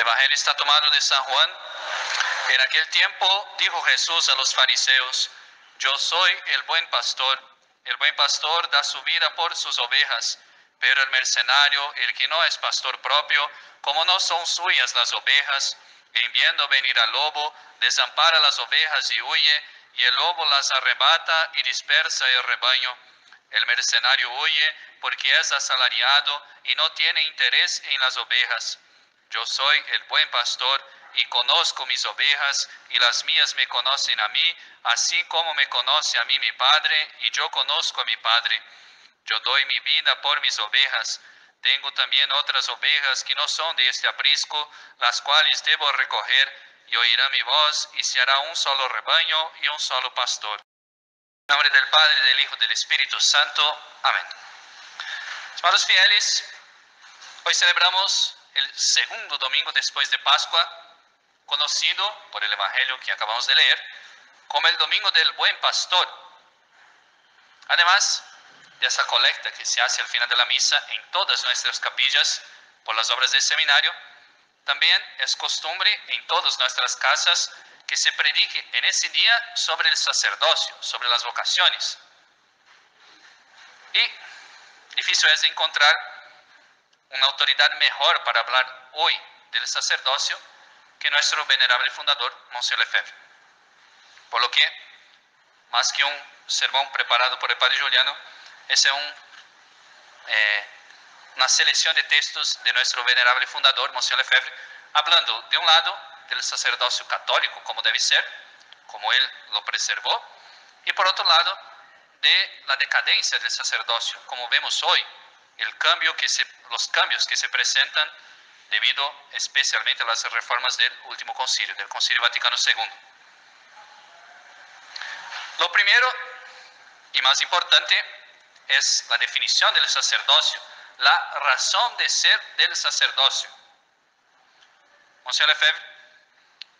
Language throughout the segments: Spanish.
El Evangelio está tomado de San Juan. En aquel tiempo dijo Jesús a los fariseos, yo soy el buen pastor. El buen pastor da su vida por sus ovejas, pero el mercenario, el que no es pastor propio, como no son suyas las ovejas, en viendo venir al lobo, desampara las ovejas y huye, y el lobo las arrebata y dispersa el rebaño. El mercenario huye porque es asalariado y no tiene interés en las ovejas. Yo soy el buen pastor y conozco mis ovejas y las mías me conocen a mí, así como me conoce a mí mi Padre y yo conozco a mi Padre. Yo doy mi vida por mis ovejas. Tengo también otras ovejas que no son de este aprisco, las cuales debo recoger, y oirá mi voz, y se hará un solo rebaño y un solo pastor. En nombre del Padre, del Hijo del Espíritu Santo. Amén. Hermanos fieles, hoy celebramos el segundo domingo después de Pascua, conocido por el Evangelio que acabamos de leer como el domingo del buen pastor. Además, de esa colecta que se hace al final de la misa en todas nuestras capillas por las obras del seminario, también es costumbre en todas nuestras casas que se predique en ese día sobre el sacerdocio, sobre las vocaciones. Y difícil es encontrar una autoridad mejor para hablar hoy del sacerdocio que nuestro venerable fundador, Monsieur Lefebvre. Por lo que, más que un sermón preparado por padre Juliano, es un, eh, una de textos de nuestro venerable fundador, Monsieur Lefebvre, hablando de un lado del sacerdocio católico, como debe ser, como él lo preservó, y por otro lado de la decadencia del sacerdocio, como vemos hoy, el cambio que se, los cambios que se presentan debido especialmente a las reformas del último concilio, del Concilio Vaticano II. Lo primero y más importante es la definición del sacerdocio, la razón de ser del sacerdocio. Monsieur Lefebvre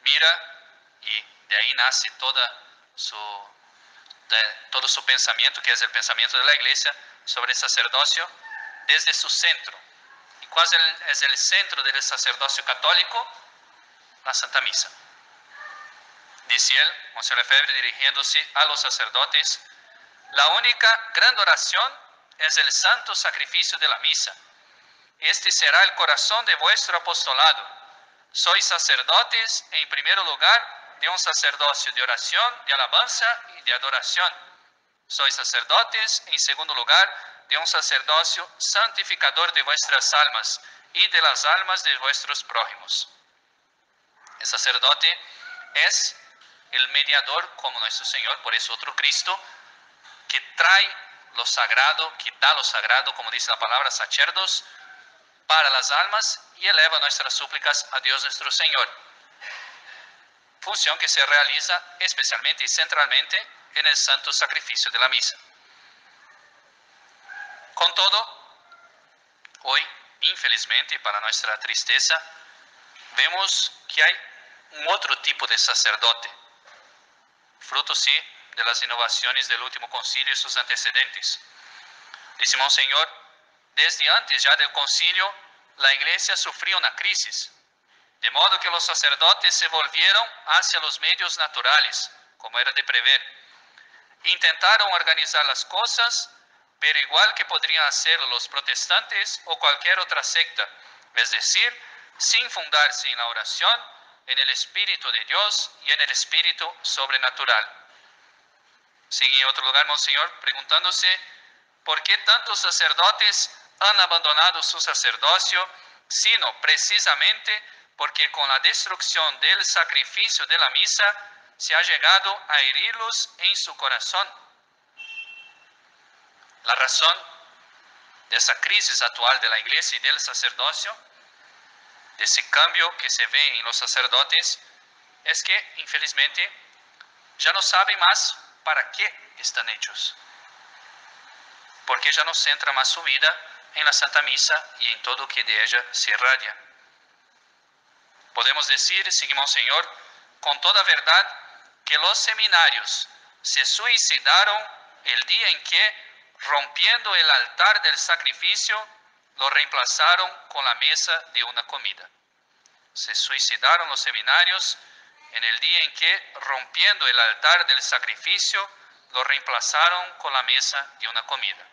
mira y de ahí nace toda su, todo su pensamiento, que es el pensamiento de la iglesia, sobre el sacerdocio desde su centro. ¿Y cuál es el centro del sacerdocio católico? La Santa Misa. Dice él, Monsieur Lefebvre, dirigiéndose a los sacerdotes, la única gran oración es el santo sacrificio de la misa. Este será el corazón de vuestro apostolado. Sois sacerdotes en primer lugar de un sacerdocio de oración, de alabanza y de adoración. Sois sacerdotes en segundo lugar de un sacerdocio santificador de vuestras almas y de las almas de vuestros prójimos. El sacerdote es el mediador como nuestro Señor, por eso otro Cristo, que trae lo sagrado, que da lo sagrado, como dice la palabra, sacerdos, para las almas y eleva nuestras súplicas a Dios nuestro Señor. Función que se realiza especialmente y centralmente en el santo sacrificio de la misa. Con todo, hoy, infelizmente, para nuestra tristeza, vemos que hay un otro tipo de sacerdote, fruto sí de las innovaciones del último concilio y sus antecedentes. Dice Monseñor, desde antes ya del concilio, la iglesia sufrió una crisis, de modo que los sacerdotes se volvieron hacia los medios naturales, como era de prever. Intentaron organizar las cosas, pero igual que podrían hacerlo los protestantes o cualquier otra secta, es decir, sin fundarse en la oración, en el Espíritu de Dios y en el Espíritu sobrenatural. Sigue en otro lugar, Monseñor, preguntándose por qué tantos sacerdotes han abandonado su sacerdocio, sino precisamente porque con la destrucción del sacrificio de la misa se ha llegado a herirlos en su corazón. La razón de esa crisis actual de la iglesia y del sacerdocio, de cambio que se ve en los sacerdotes, es que infelizmente ya no saben más para qué están hechos. Porque ya no centra más su vida en la Santa Misa y en todo que de ella se irradia. Podemos decir, seguimos Señor, con toda verdad, que los seminarios se suicidaron el día en que, rompiendo el altar del sacrificio, lo reemplazaron con la mesa de una comida. se suicidaron los seminarios en el día en que, rompiendo el altar del sacrificio, lo reemplazaron con la mesa de una comida.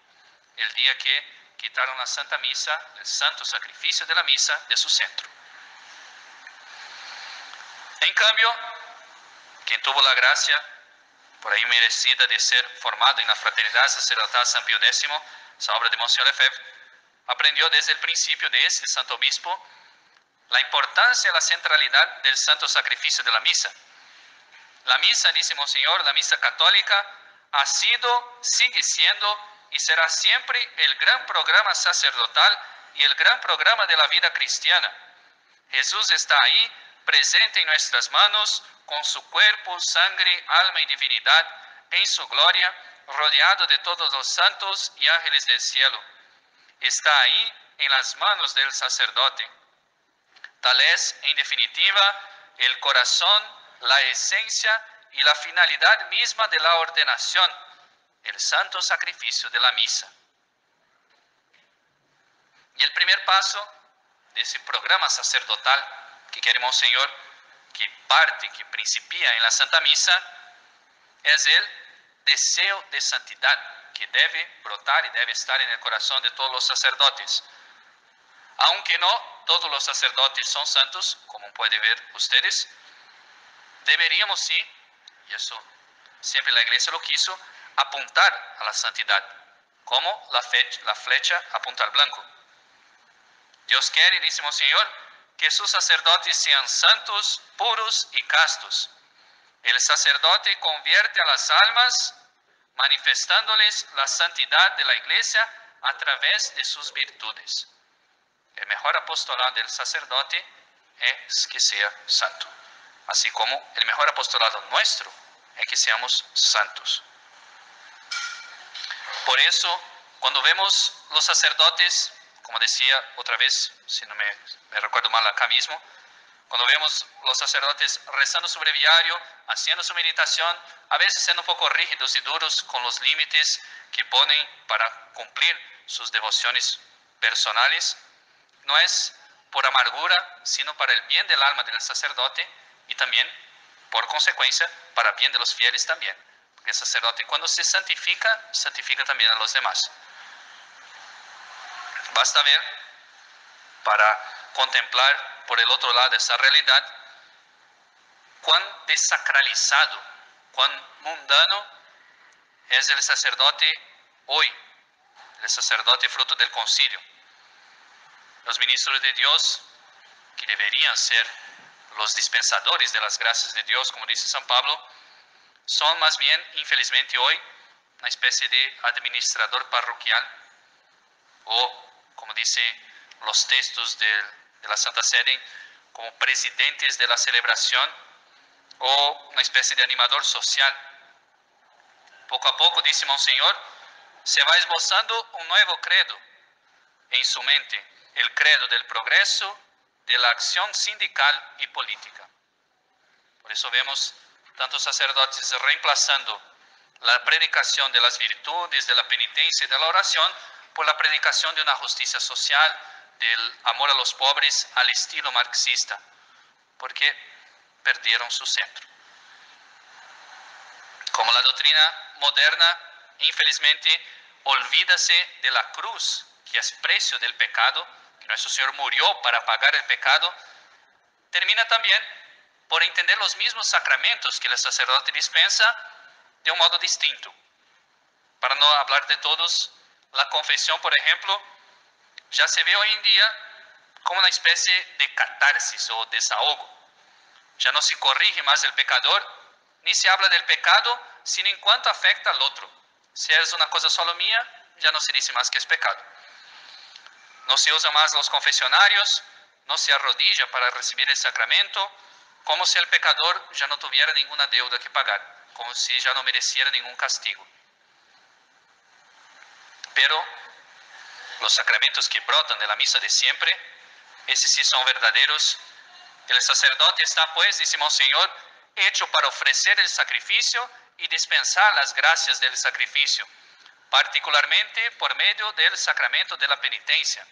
El día que quitaron la Santa Misa, el santo sacrificio de la misa, de su centro. En cambio, quien tuvo la gracia, por ahí merecida de ser formado en la fraternidad sacerdotal San Pío X, esa obra de Monsieur Lefebvre, aprendió desde el principio de este santo obispo la importancia y la centralidad del santo sacrificio de la misa. La misa, dice Monseñor, la misa católica ha sido, sigue siendo y será siempre el gran programa sacerdotal y el gran programa de la vida cristiana. Jesús está ahí, presente en nuestras manos, con su cuerpo, sangre, alma y divinidad, en su gloria, rodeado de todos los santos y ángeles del cielo. Está ahí en las manos del sacerdote. Tal es, en definitiva, el corazón, la esencia y la finalidad misma de la ordenación el santo sacrificio de la misa. Y el primer paso de ese programa sacerdotal que queremos, Señor, que parte, que principia en la Santa Misa, es el deseo de santidad que debe brotar y debe estar en el corazón de todos los sacerdotes. Aunque no todos los sacerdotes son santos, como pueden ver ustedes, deberíamos sí, y eso siempre la iglesia lo quiso, apuntar a la santidad, como la, la flecha apunta al blanco. Dios quiere, dice Señor, que sus sacerdotes sean santos, puros y castos. El sacerdote convierte a las almas manifestándoles la santidad de la iglesia a través de sus virtudes. El mejor apostolado del sacerdote es que sea santo, así como el mejor apostolado nuestro es que seamos santos. Por eso, cuando vemos los sacerdotes, como decía otra vez, si no me, recuerdo mal acá mismo, cuando vemos los sacerdotes rezando su breviario, haciendo su meditación, a veces siendo un poco rígidos y duros con los límites que ponen para cumplir sus devociones personales, no es por amargura, sino para el bien del alma del sacerdote y también, por consecuencia, para el bien de los fieles también. El sacerdote cuando se santifica, santifica también a los demás. Basta ver para contemplar por el otro lado esa realidad cuán desacralizado, cuán mundano es el sacerdote hoy, el sacerdote fruto del concilio. Los ministros de Dios, que deberían ser los dispensadores de las gracias de Dios, como dice San Pablo, son más bien, infelizmente hoy, una especie de administrador parroquial o, como dicen los textos de, la Santa Sede, como presidentes de la celebración o una especie de animador social. Poco a poco, dice Monseñor, se va esbozando un nuevo credo en su mente, el credo del progreso, de la acción sindical y política. Por eso vemos tantos sacerdotes reemplazando la predicación de las virtudes, de la penitencia y de la oración por la predicación de una justicia social, del amor a los pobres al estilo marxista, porque perdieron su centro. Como la doctrina moderna, infelizmente, olvídase de la cruz, que es precio del pecado, que nuestro Señor murió para pagar el pecado, termina también por entender los mismos sacramentos que el sacerdote dispensa de un modo distinto. Para no hablar de todos, la confesión, por ejemplo, ya se ve hoy en día como una especie de catarsis o desahogo. Ya no se corrige más el pecador, ni se habla del pecado, sino en cuanto afecta al otro. Si es una cosa solo mía, ya no se dice más que es pecado. No se usa más los confesionarios, no se arrodilla para recibir el sacramento, como si el pecador ya no tuviera ninguna deuda que pagar, como si ya no mereciera ningún castigo. Pero los sacramentos que brotan de la misa de siempre, esos sí son verdaderos. El sacerdote está, pues, dice Monseñor, hecho para ofrecer el sacrificio y dispensar las gracias del sacrificio, particularmente por medio del sacramento de la penitencia,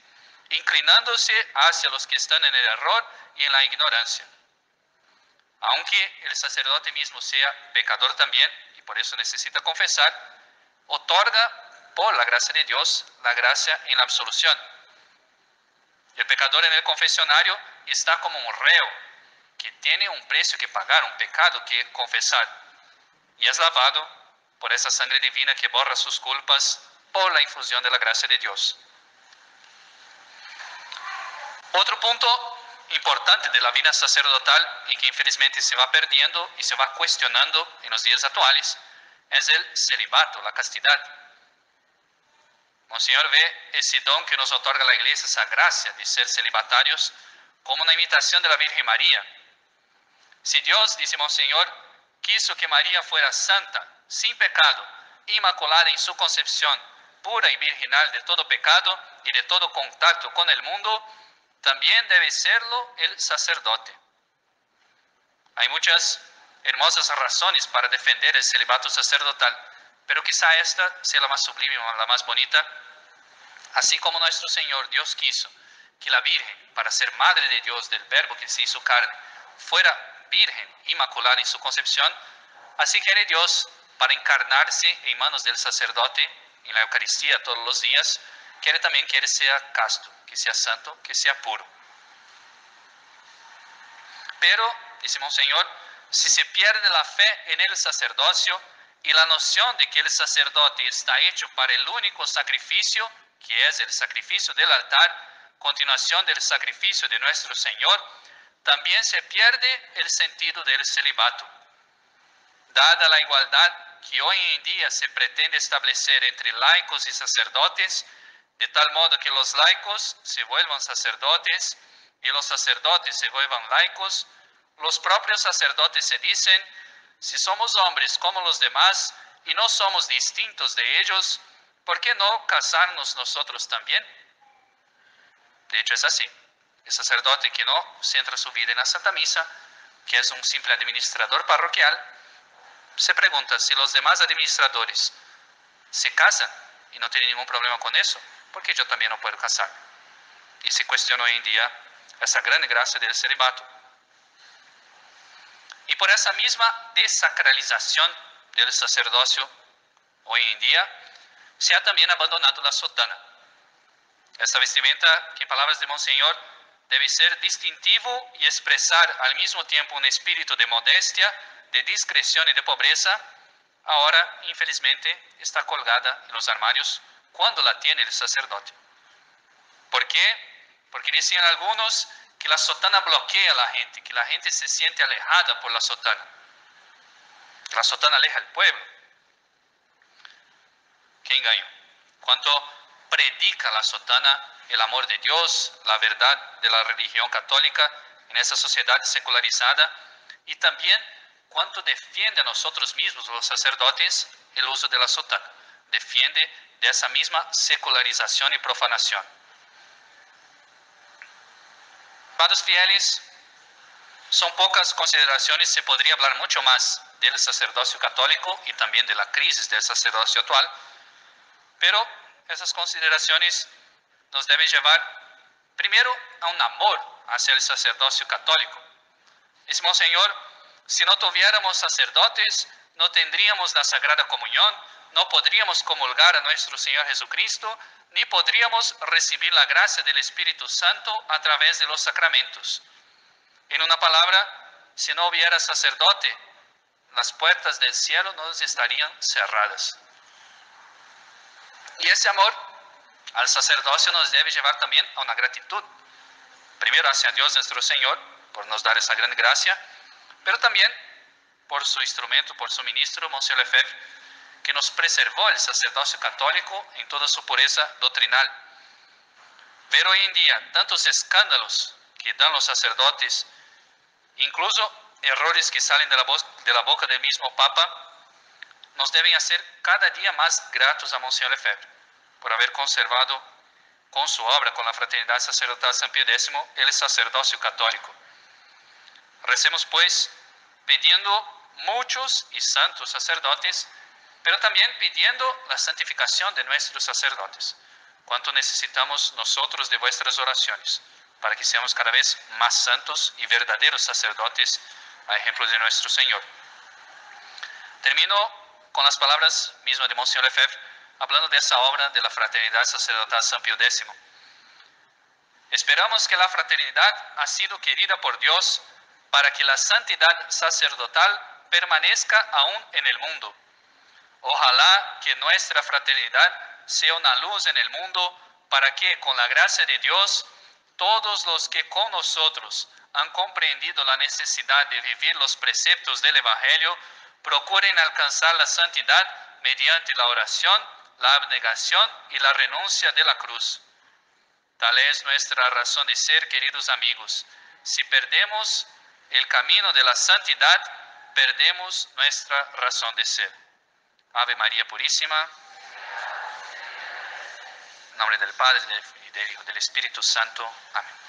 inclinándose hacia los que están en el error y en la ignorancia. Aunque el sacerdote mismo sea pecador también, y por eso necesita confesar, otorga por la gracia de Dios la gracia en la absolución. El pecador en el confesionario está como un reo que tiene un precio que pagar, un pecado que confesar, y es lavado por esa sangre divina que borra sus culpas por la infusión de la gracia de Dios. Otro punto importante de la vida sacerdotal y que infelizmente se va perdiendo y se va cuestionando en los días actuales es el celibato, la castidad. Monseñor ve ese don que nos otorga la iglesia, esa gracia de ser celibatarios, como una imitación de la Virgen María. Si Dios, dice Monseñor, quiso que María fuera santa, sin pecado, inmaculada en su concepción, pura y virginal de todo pecado y de todo contacto con el mundo, también debe serlo el sacerdote. Hay muchas hermosas razones para defender el celibato sacerdotal, pero quizá esta sea la más sublime, la más bonita, así como nuestro Señor Dios quiso que la Virgen, para ser madre de Dios, del Verbo que se hizo carne, fuera virgen, inmaculada en su concepción, así quiere Dios para encarnarse en manos del sacerdote en la Eucaristía todos los días, quiere también que sea casto, que sea santo, que sea puro. Pero, dice Monseñor, si se pierde la fe en el sacerdocio y la noción de que el sacerdote está hecho para el único sacrificio, que es el sacrificio del altar, continuación del sacrificio de nuestro Señor, también se pierde el sentido del celibato. Dada la igualdad que hoy en día se pretende establecer entre laicos y sacerdotes, de tal modo que los laicos se vuelvan sacerdotes y los sacerdotes se vuelvan laicos, los propios sacerdotes se dicen, si somos hombres como los demás y no somos distintos de ellos, ¿por qué no casarnos nosotros también? De hecho es así. El sacerdote que no centra su vida en la Santa Misa, que es un simple administrador parroquial, se pregunta si los demás administradores se casan y no tienen ningún problema con eso, ¿por qué yo también no puedo casar? Y se cuestiona hoy en día esa gran gracia del celibato. Por esa misma desacralización del sacerdocio hoy en día, se ha también abandonado la sotana. Esta vestimenta, que en palabras de Monseñor, debe ser distintivo y expresar al mismo tiempo un espíritu de modestia, de discreción y de pobreza, ahora infelizmente está colgada en los armarios cuando la tiene el sacerdote. ¿Por qué? Porque dicen algunos que la sotana bloquea a la gente, que la gente se siente alejada por la sotana. La sotana aleja al pueblo. ¿Qué engaño? ¿Cuánto predica la sotana el amor de Dios, la verdad de la religión católica en esa sociedad secularizada? Y también cuánto defiende a nosotros mismos, los sacerdotes, el uso de la sotana. Defiende de esa misma secularización y profanación. Amados fieles, son pocas consideraciones, se podría hablar mucho más del sacerdocio católico y también de la crisis del sacerdocio actual, pero esas consideraciones nos deben llevar primero a un amor hacia el sacerdocio católico. Decimos, Señor, si no tuviéramos sacerdotes, no tendríamos la Sagrada Comunión, no podríamos comulgar a nuestro Señor Jesucristo, ni podríamos recibir la gracia del Espíritu Santo a través de los sacramentos. En una palabra, si no hubiera sacerdote, las puertas del cielo nos estarían cerradas. Y ese amor al sacerdocio nos debe llevar también a una gratitud. Primero hacia Dios nuestro Señor por nos dar esa gran gracia, pero también por su instrumento, por su ministro, Monsieur Lefebvre, que nos preservó el sacerdocio católico en toda su pureza doctrinal. Ver hoy en día tantos escándalos que dan los sacerdotes, incluso errores que salen de la, boca del mismo Papa, nos deben hacer cada día más gratos a Monseñor Lefebvre por haber conservado con su obra, con la Fraternidad Sacerdotal San Pío X, el sacerdocio católico. Recemos pues pidiendo muchos y santos sacerdotes pero también pidiendo la santificación de nuestros sacerdotes. cuánto necesitamos nosotros de vuestras oraciones para que seamos cada vez más santos y verdaderos sacerdotes a ejemplo de nuestro Señor. Termino con las palabras mismas de Monseñor Lefebvre, hablando de esa obra de la fraternidad sacerdotal San Pío X. Esperamos que la fraternidad ha sido querida por Dios para que la santidad sacerdotal permanezca aún en el mundo. Ojalá que nuestra fraternidad sea una luz en el mundo para que con la gracia de Dios todos los que con nosotros han comprendido la necesidad de vivir los preceptos del Evangelio procuren alcanzar la santidad mediante la oración, la abnegación y la renuncia de la cruz. Tal es nuestra razón de ser, queridos amigos. Si perdemos el camino de la santidad, perdemos nuestra razón de ser. Ave María Purísima. En nombre del Padre, del Hijo y del Espíritu Santo. Amén.